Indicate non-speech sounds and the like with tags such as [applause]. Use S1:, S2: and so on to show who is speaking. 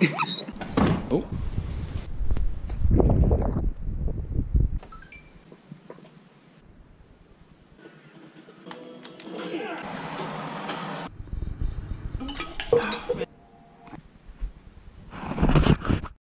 S1: [laughs] oh.